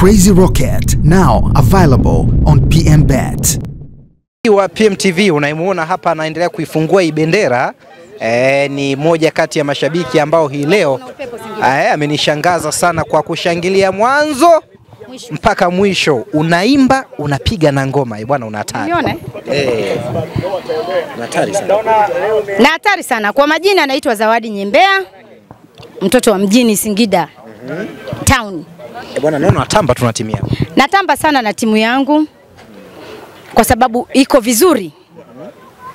Crazy Rocket now available on PM Bet. wa PMTV unaimuona hapa anaendelea kuifungua hii bendera e, ni moja kati ya mashabiki ambao hii leo e, amenishangaza sana kwa kushangilia mwanzo mpaka mwisho, unaimba unapiga na ngoma e, bwana una hatari e. Na hatari sana. Kwa majina anaitwa Zawadi Nyembea, mtoto wa mjini Singida town. E, bwana naona natamba tunatimia Natamba sana na timu yangu kwa sababu iko vizuri,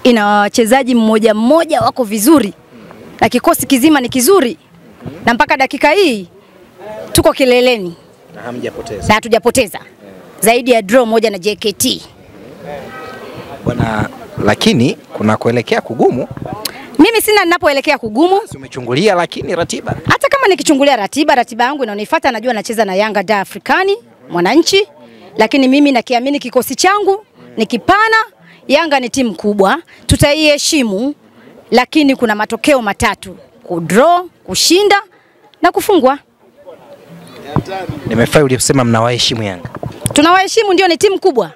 ina wachezaji mmoja mmoja wako vizuri, na kikosi kizima ni kizuri, na mpaka dakika hii tuko kileleni. Na hamjapoteza. Na hatujapoteza. Zaidi ya draw moja na JKT. bwana, lakini kuna kuelekea kugumu, Mimi sina ninapoelekea kugumu, si umechungulia, lakini ratiba? Hata kama nikichungulia ratiba, ratiba yangu inanifuata, najua nacheza na Yanga da Afrikani Mwananchi, lakini mimi nakiamini kikosi changu ni kipana. Yanga ni timu kubwa, tutaiheshimu, lakini kuna matokeo matatu: kudraw, kushinda na kufungwa. nimefurahi uliposema mnawaheshimu Yanga Tunawaheshimu, ndio ni timu kubwa,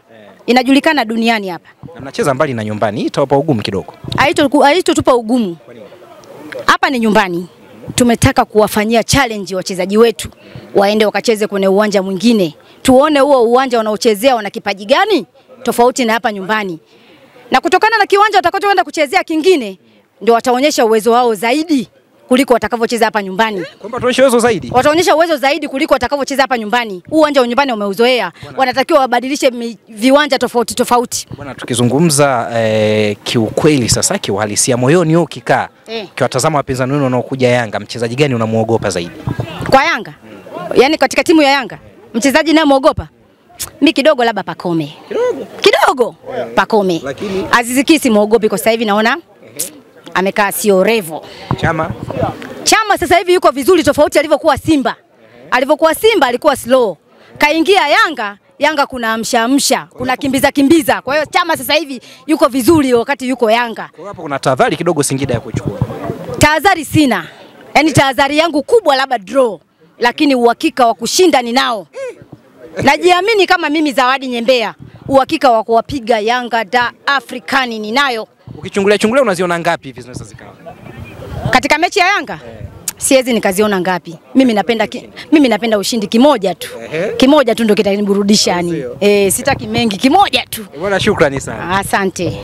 inajulikana duniani hapa. na mnacheza mbali na nyumbani, hii itawapa ugumu kidogo. Haitotupa ugumu. Hapa ni nyumbani, tumetaka kuwafanyia challenge wachezaji wetu waende wakacheze kwenye uwanja mwingine, tuone huo uwanja wanaochezea wana kipaji gani tofauti na hapa nyumbani, na kutokana na kiwanja watakachoenda kuchezea kingine, ndio wataonyesha uwezo wao zaidi kuliko watakavyocheza hapa nyumbani. Kwamba tuonyeshe uwezo zaidi. Wataonyesha uwezo zaidi kuliko watakavyocheza hapa nyumbani. Huu uwanja wa nyumbani wameuzoea, wanatakiwa wabadilishe viwanja tofauti tofauti. Bwana, tukizungumza eh, kiukweli sasa, kiuhalisia, moyoni wewe ukikaa Eh. ukiwatazama wapinzani wenu wanaokuja Yanga, mchezaji gani unamuogopa zaidi? kwa Yanga, yaani katika timu ya Yanga mchezaji naye muogopa mi kidogo, labda Pakome Kidogo. kidogo, Pakome. Lakini- Aziz Ki kwa sasa hivi, naona amekaa sio revo. Chama Chama sasa hivi yuko vizuri, tofauti alivyokuwa Simba. Alivyokuwa Simba alikuwa slow, kaingia Yanga Yanga kuna amsha amsha, kuna kimbiza kimbiza. Kwa hiyo Chama sasa hivi yuko vizuri wakati yuko Yanga. kwa hiyo hapo kuna tahadhari kidogo Singida ya kuchukua. Tahadhari sina, yaani tahadhari yangu kubwa labda draw, lakini uhakika wa kushinda ninao. Najiamini kama mimi Zawadi Nyembea, uhakika wa kuwapiga Yanga da Afrikani ninayo. Ukichungulia chungulia unaziona ngapi hivi zinaweza zikawa? Katika mechi ya Yanga siwezi nikaziona ngapi. Mimi napenda ki, mimi napenda ushindi kimoja tu, Ehe. kimoja tu ndio kitaniburudisha yani. Eh, sitaki mengi, kimoja tu. Bwana, shukrani sana. Asante.